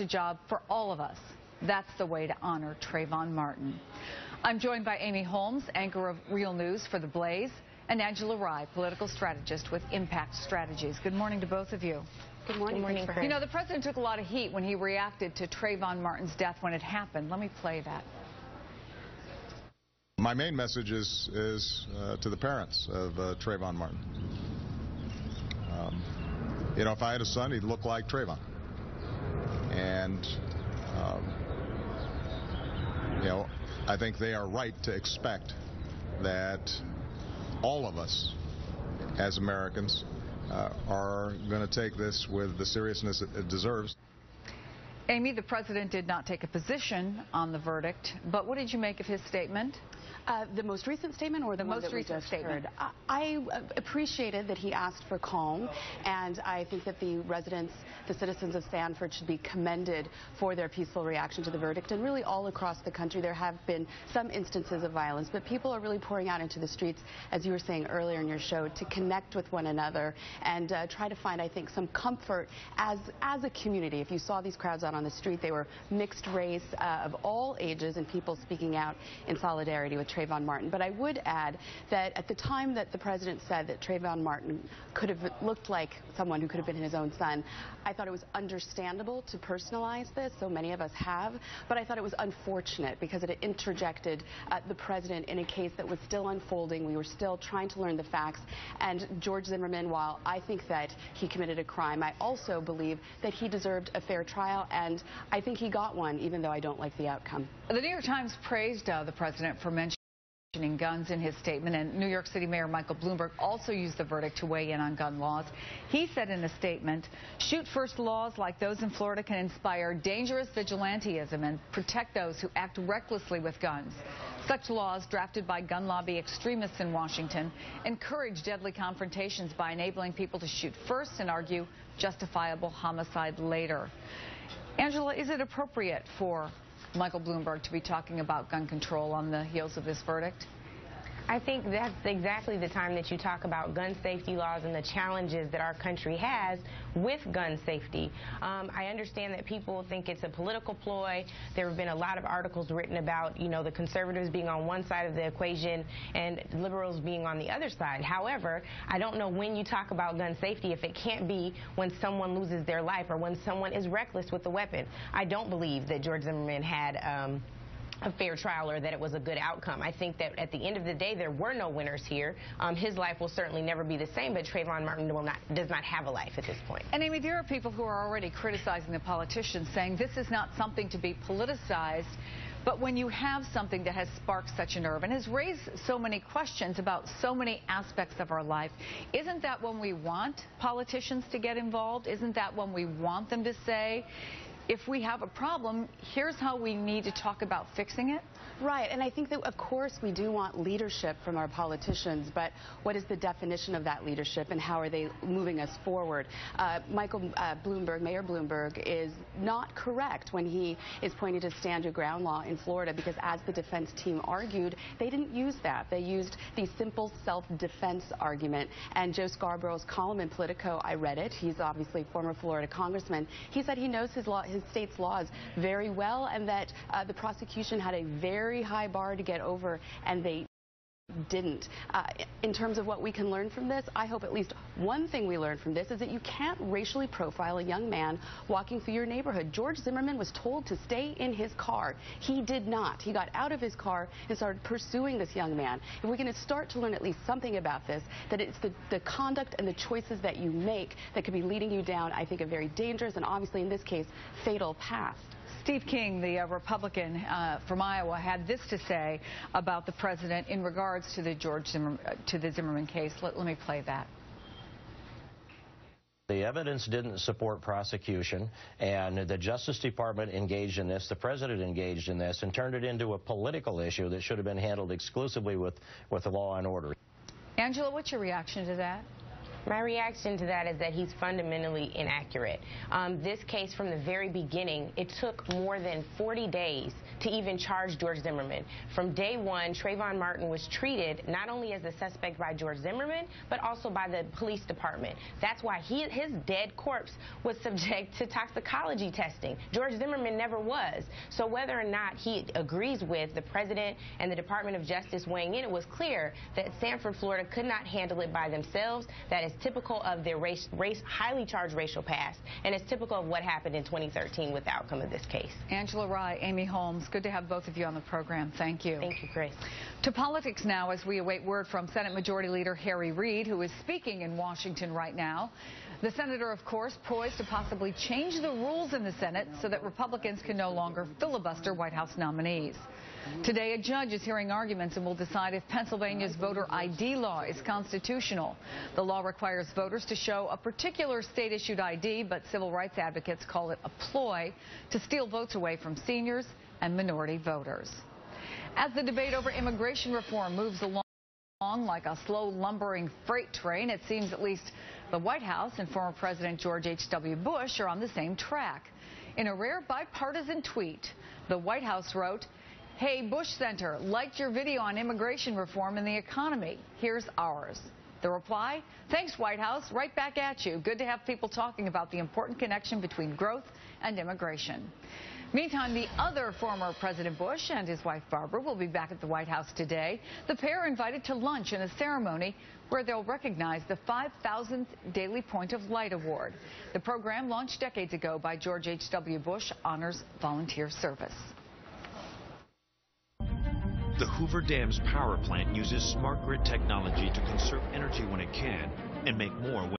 a job for all of us. That's the way to honor Trayvon Martin. I'm joined by Amy Holmes, anchor of Real News for The Blaze, and Angela Rye, political strategist with Impact Strategies. Good morning to both of you. Good morning. Good morning. You know, the president took a lot of heat when he reacted to Trayvon Martin's death when it happened. Let me play that. My main message is, is uh, to the parents of uh, Trayvon Martin. Um, you know, if I had a son, he'd look like Trayvon. And, um, you know, I think they are right to expect that all of us as Americans uh, are going to take this with the seriousness it deserves. Amy, the president did not take a position on the verdict, but what did you make of his statement? Uh, the most recent statement or the, the most recent statement? I, I appreciated that he asked for calm, and I think that the residents, the citizens of Sanford should be commended for their peaceful reaction to the verdict. And really all across the country there have been some instances of violence, but people are really pouring out into the streets, as you were saying earlier in your show, to connect with one another and uh, try to find, I think, some comfort as, as a community. If you saw these crowds out on the street, they were mixed race uh, of all ages and people speaking out in solidarity with Trayvon Martin. But I would add that at the time that the president said that Trayvon Martin could have looked like someone who could have been his own son, I thought it was understandable to personalize this, so many of us have, but I thought it was unfortunate because it interjected uh, the president in a case that was still unfolding. We were still trying to learn the facts. And George Zimmerman, while I think that he committed a crime, I also believe that he deserved a fair trial, and I think he got one, even though I don't like the outcome. The New York Times praised uh, the president for mentioning mentioning guns in his statement, and New York City Mayor Michael Bloomberg also used the verdict to weigh in on gun laws. He said in a statement, shoot first laws like those in Florida can inspire dangerous vigilantism and protect those who act recklessly with guns. Such laws, drafted by gun lobby extremists in Washington, encourage deadly confrontations by enabling people to shoot first and argue justifiable homicide later. Angela, is it appropriate for Michael Bloomberg to be talking about gun control on the heels of this verdict? I think that's exactly the time that you talk about gun safety laws and the challenges that our country has with gun safety. Um, I understand that people think it's a political ploy. There have been a lot of articles written about, you know, the conservatives being on one side of the equation and liberals being on the other side. However, I don't know when you talk about gun safety if it can't be when someone loses their life or when someone is reckless with a weapon. I don't believe that George Zimmerman had um, a fair trial or that it was a good outcome. I think that at the end of the day, there were no winners here. Um, his life will certainly never be the same, but Trayvon Martin not, does not have a life at this point. And Amy, there are people who are already criticizing the politicians, saying this is not something to be politicized. But when you have something that has sparked such a nerve and has raised so many questions about so many aspects of our life, isn't that when we want politicians to get involved? Isn't that when we want them to say, if we have a problem, here's how we need to talk about fixing it? Right, and I think that, of course, we do want leadership from our politicians, but what is the definition of that leadership and how are they moving us forward? Uh, Michael uh, Bloomberg, Mayor Bloomberg, is not correct when he is pointing to stand your ground law in Florida because, as the defense team argued, they didn't use that. They used the simple self-defense argument. And Joe Scarborough's column in Politico, I read it. He's obviously former Florida congressman. He said he knows his law, his state's laws very well and that uh, the prosecution had a very high bar to get over and they didn't. Uh, in terms of what we can learn from this, I hope at least one thing we learned from this is that you can't racially profile a young man walking through your neighborhood. George Zimmerman was told to stay in his car. He did not. He got out of his car and started pursuing this young man. If we're going to start to learn at least something about this, that it's the, the conduct and the choices that you make that could be leading you down, I think, a very dangerous and obviously in this case, fatal path. Steve King, the uh, Republican uh, from Iowa, had this to say about the president in regards to the George Zimmer, uh, to the Zimmerman case. Let, let me play that. The evidence didn't support prosecution, and the Justice Department engaged in this, the president engaged in this, and turned it into a political issue that should have been handled exclusively with, with the law and order. Angela, what's your reaction to that? My reaction to that is that he's fundamentally inaccurate. Um, this case, from the very beginning, it took more than 40 days to even charge George Zimmerman. From day one, Trayvon Martin was treated not only as a suspect by George Zimmerman, but also by the police department. That's why he, his dead corpse was subject to toxicology testing. George Zimmerman never was. So whether or not he agrees with the president and the Department of Justice weighing in, it was clear that Sanford, Florida could not handle it by themselves. That is typical of their race, race highly charged racial past, and it's typical of what happened in 2013 with the outcome of this case. Angela Rye, Amy Holmes, good to have both of you on the program. Thank you. Thank you, Grace. To politics now as we await word from Senate Majority Leader Harry Reid, who is speaking in Washington right now. The senator, of course, poised to possibly change the rules in the Senate so that Republicans can no longer filibuster White House nominees. Today, a judge is hearing arguments and will decide if Pennsylvania's voter ID law is constitutional. The law requires voters to show a particular state issued ID, but civil rights advocates call it a ploy to steal votes away from seniors and minority voters. As the debate over immigration reform moves along, like a slow lumbering freight train. It seems at least the White House and former President George H.W. Bush are on the same track. In a rare bipartisan tweet, the White House wrote, Hey, Bush Center, liked your video on immigration reform and the economy. Here's ours. The reply, thanks, White House. Right back at you. Good to have people talking about the important connection between growth and immigration. Meantime, the other former President Bush and his wife Barbara will be back at the White House today. The pair are invited to lunch in a ceremony where they'll recognize the 5,000th Daily Point of Light Award. The program launched decades ago by George H.W. Bush Honors Volunteer Service. The Hoover Dam's power plant uses smart grid technology to conserve energy when it can and make more when